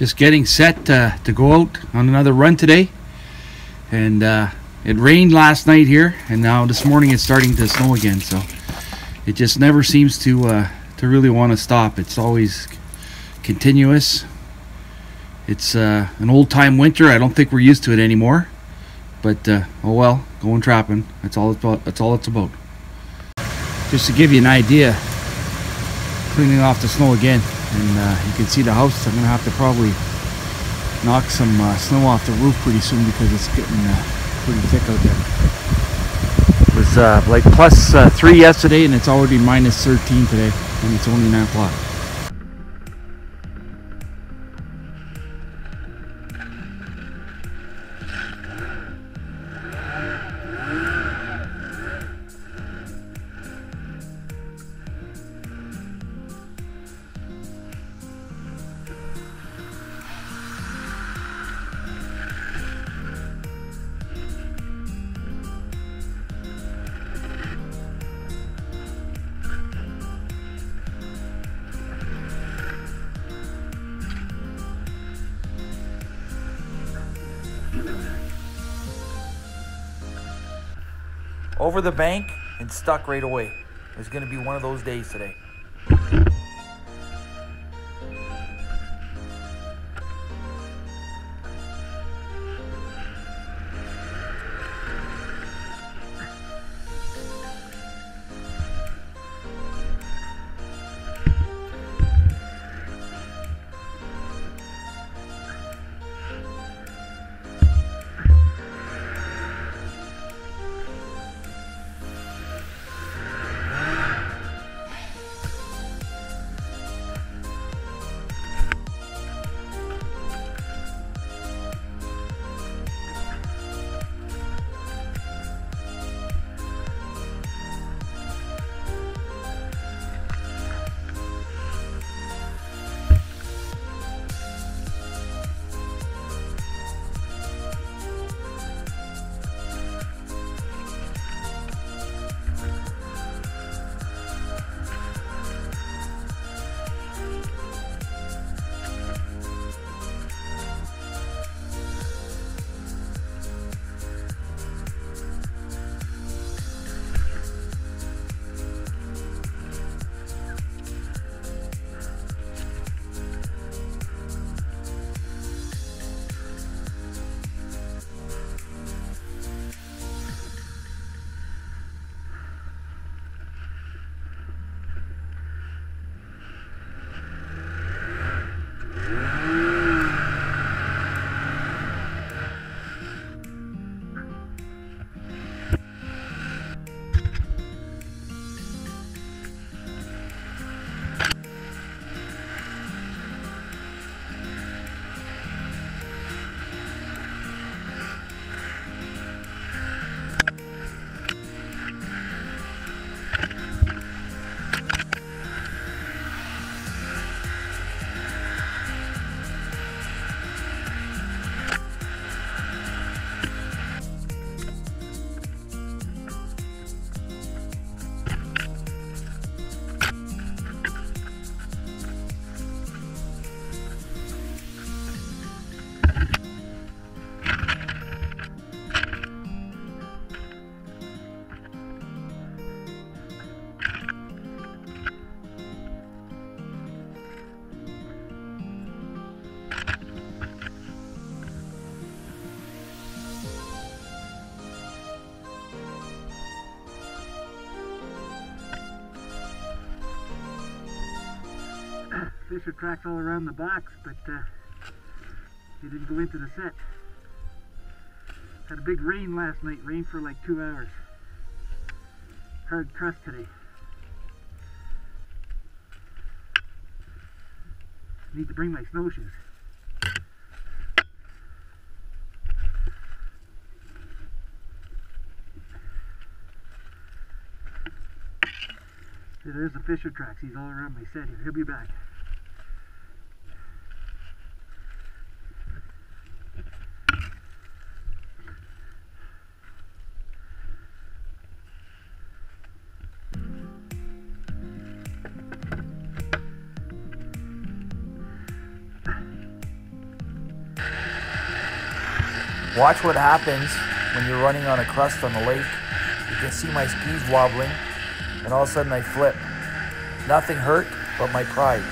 just getting set uh, to go out on another run today. And uh, it rained last night here, and now this morning it's starting to snow again. So it just never seems to uh, to really want to stop. It's always continuous. It's uh, an old time winter. I don't think we're used to it anymore. But uh, oh well, going trapping. That's all it's about. That's all it's about. Just to give you an idea, cleaning off the snow again, and uh, you can see the house. I'm gonna have to probably knock some uh, snow off the roof pretty soon because it's getting uh, pretty thick out there. It was uh, like plus, uh, three yesterday, and it's already minus 13 today, and it's only nine o'clock. Over the bank and stuck right away. It's going to be one of those days today. Fisher tracks all around the box, but uh, he didn't go into the set. Had a big rain last night, rain for like two hours. Hard crust today. Need to bring my snowshoes. There's the Fisher tracks. He's all around my set here. He'll be back. Watch what happens when you're running on a crust on the lake. You can see my skis wobbling, and all of a sudden I flip. Nothing hurt but my pride.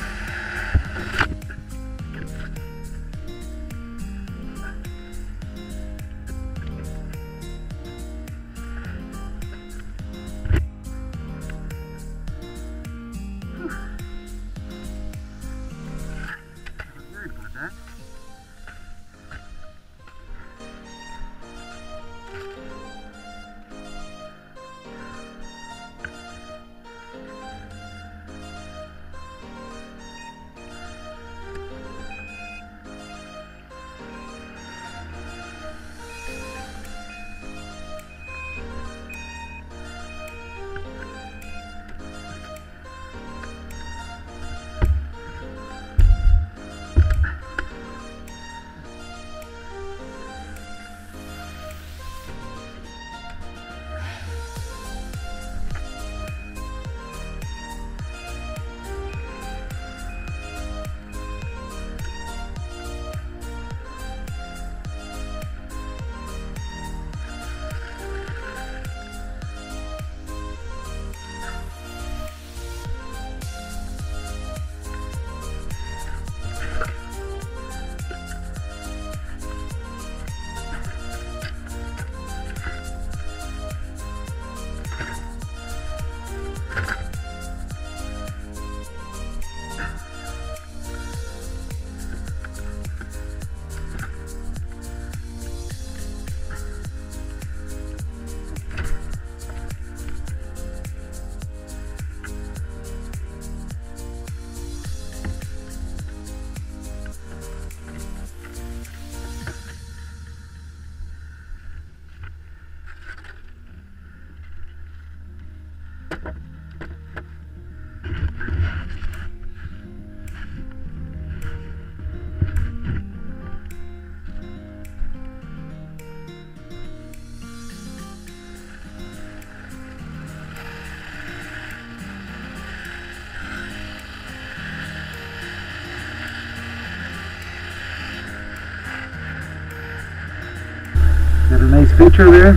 Picture there.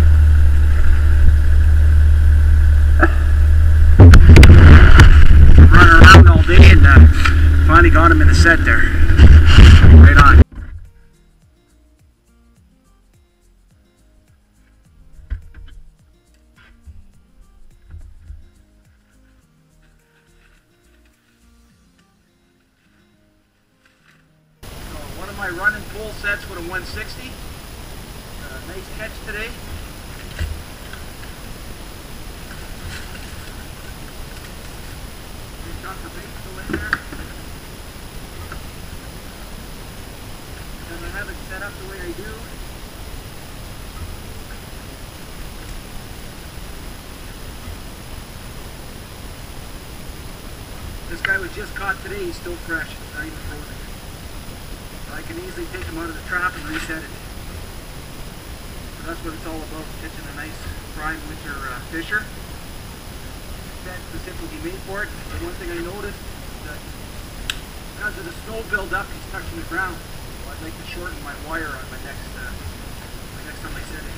Running around all day and uh, finally got him in the set there. Right on. One of my running pole sets with a 160. Nice catch today. We've got the bait still in there. Because I have it set up the way I do. This guy was just caught today, he's still fresh, not even frozen. I can easily take him out of the trap and reset it. So that's what it's all about, catching a nice prime winter uh, fisher. Set specifically made for it. The one thing I noticed that because of the snow buildup, he's touching the ground. So I'd like to shorten my wire on my next, uh, my next time I set it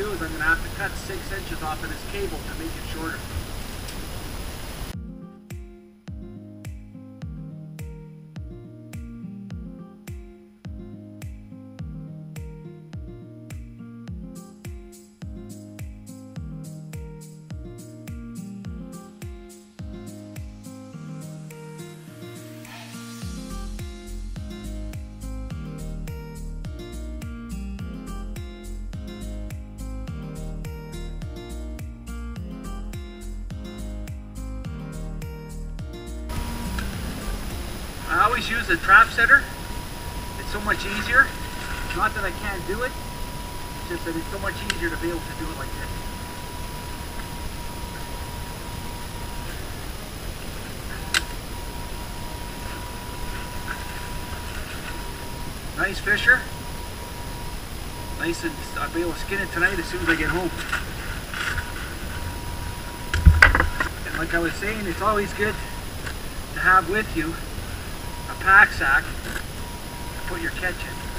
do is I'm going to have to cut six inches off of this cable to make it shorter. Always use a trap setter. It's so much easier. Not that I can't do it, it's just that it's so much easier to be able to do it like this. Nice fisher. Nice and I'll be able to skin it tonight as soon as I get home. And like I was saying, it's always good to have with you pack sack to put your catch in.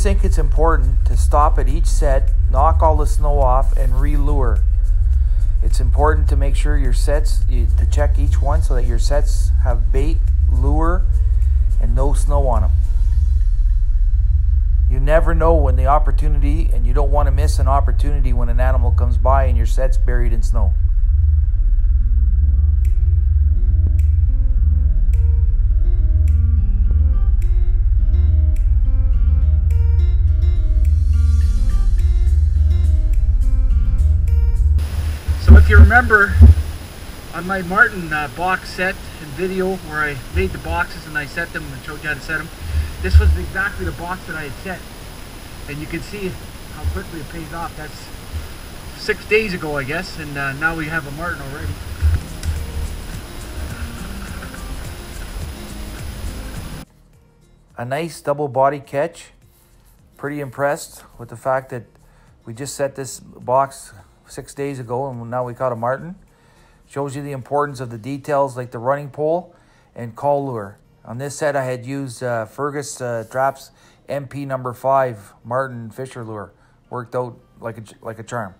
I think it's important to stop at each set, knock all the snow off, and re-lure. It's important to make sure your sets, you, to check each one so that your sets have bait, lure, and no snow on them. You never know when the opportunity, and you don't want to miss an opportunity when an animal comes by and your set's buried in snow. Remember on my Marten uh, box set and video where I made the boxes and I set them and showed you how to set them, this was exactly the box that I had set. And you can see how quickly it pays off. That's six days ago, I guess, and uh, now we have a Marten already. a nice double body catch. Pretty impressed with the fact that we just set this box six days ago and now we caught a marten. Shows you the importance of the details like the running pole and call lure. On this set, I had used uh, Fergus uh, Traps MP number five Marten Fisher lure. Worked out like a like a charm.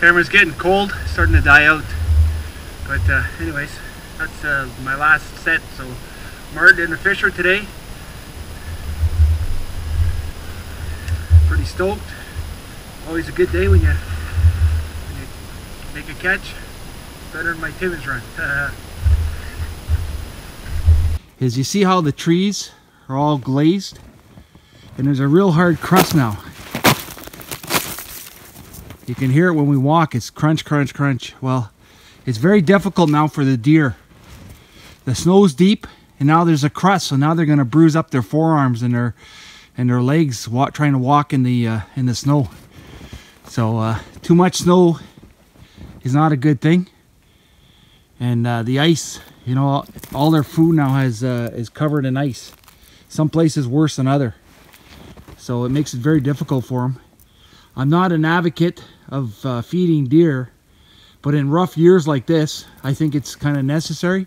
Camera's getting cold, starting to die out. But uh, anyways, that's uh, my last set. So Marten and the Fisher today. Pretty stoked. Always a good day when you, when you make a catch. Better than my Timmins run. is you see how the trees are all glazed and there's a real hard crust now you can hear it when we walk. It's crunch crunch crunch. Well it's very difficult now for the deer. The snow's deep and now there's a crust so now they're going to bruise up their forearms and their and their legs trying to walk in the uh, in the snow. So uh, too much snow is not a good thing. And uh, the ice you know all their food now has uh, is covered in ice. Some places worse than other. So it makes it very difficult for them i'm not an advocate of uh, feeding deer but in rough years like this i think it's kind of necessary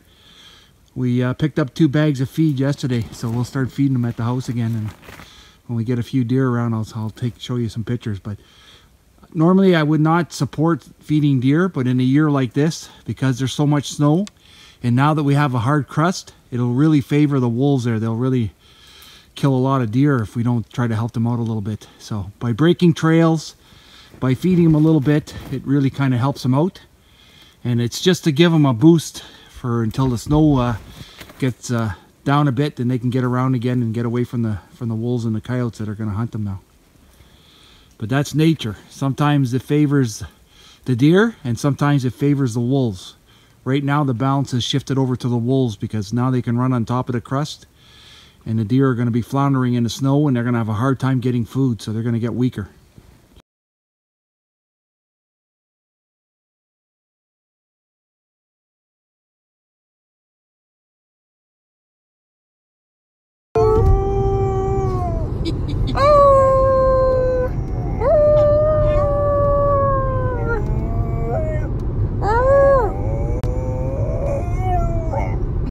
we uh, picked up two bags of feed yesterday so we'll start feeding them at the house again and when we get a few deer around i'll, I'll take show you some pictures but normally I would not support feeding deer, but in a year like this, because there's so much snow, and now that we have a hard crust, it'll really favor the wolves there. They'll really kill a lot of deer if we don't try to help them out a little bit. So by breaking trails, by feeding them a little bit, it really kind of helps them out. And it's just to give them a boost for until the snow uh, gets uh, down a bit, then they can get around again and get away from the from the wolves and the coyotes that are going to hunt them now. But that's nature. Sometimes it favors the deer and sometimes it favors the wolves. right now the balance has shifted over to the wolves because now they can run on top of the crust and the deer are going to be floundering in the snow and they're going to have a hard time getting food so they're going to get weaker